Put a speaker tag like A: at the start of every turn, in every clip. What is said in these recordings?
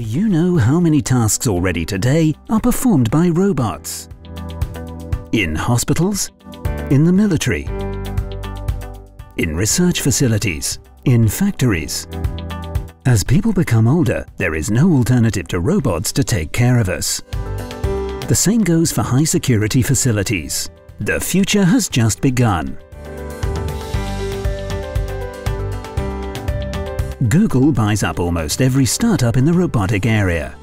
A: Do you know how many tasks already today are performed by robots? In hospitals, in the military, in research facilities, in factories. As people become older, there is no alternative to robots to take care of us. The same goes for high security facilities. The future has just begun. Google buys up almost every startup in the robotic area.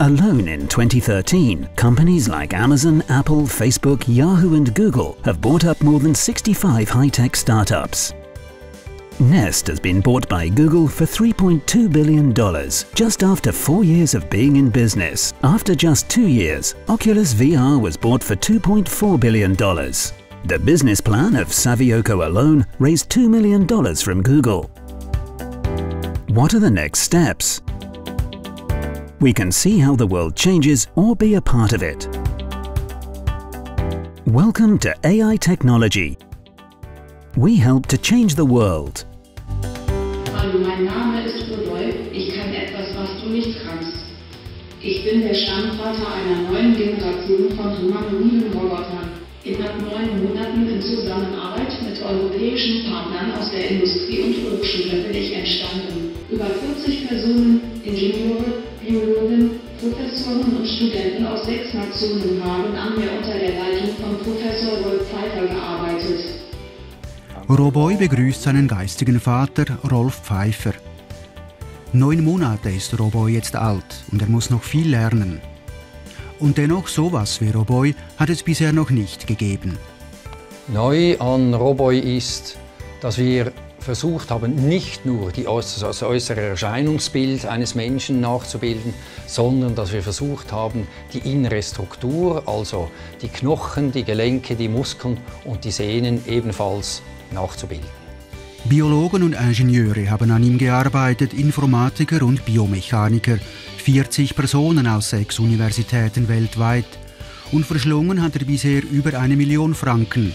A: Alone in 2013, companies like Amazon, Apple, Facebook, Yahoo and Google have bought up more than 65 high-tech startups. Nest has been bought by Google for $3.2 billion, just after four years of being in business. After just two years, Oculus VR was bought for $2.4 billion. The business plan of Savioke alone raised $2 million from Google. What are the next steps? We can see how the world changes or be a part of it. Welcome to AI Technology. We help to change the world.
B: Hallo, mein Name ist Rudolf. Ich kann etwas, was du nicht kannst. Ich bin der Stammvater einer neuen Generation von humanoiden Robotern. In knapp neun Monaten in Zusammenarbeit mit europäischen Partnern aus der Industrie und Hochschule bin ich entstanden. Über 40 Personen, Ingenieure, Biologen, Professoren und Studenten aus sechs Nationen haben an mir unter der Leitung von Professor Rolf Pfeiffer gearbeitet.
C: Roboy begrüßt seinen geistigen Vater Rolf Pfeiffer. Neun Monate ist Roboy jetzt alt und er muss noch viel lernen. Und dennoch sowas wie Roboy hat es bisher noch nicht gegeben.
D: Neu an Roboy ist, dass wir versucht haben, nicht nur das äußere Erscheinungsbild eines Menschen nachzubilden, sondern dass wir versucht haben, die innere Struktur, also die Knochen, die Gelenke, die Muskeln und die Sehnen ebenfalls nachzubilden.
C: Biologen und Ingenieure haben an ihm gearbeitet, Informatiker und Biomechaniker, 40 Personen aus sechs Universitäten weltweit. Und verschlungen hat er bisher über eine Million Franken.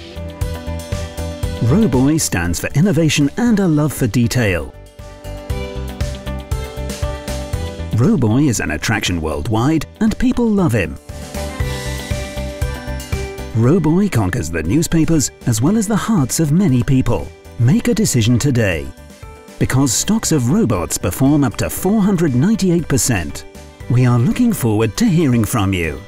A: Roboy stands for innovation and a love for detail. Roboy is an attraction worldwide and people love him. Roboy conquers the newspapers as well as the hearts of many people. Make a decision today. Because stocks of robots perform up to 498%. We are looking forward to hearing from you.